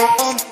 Música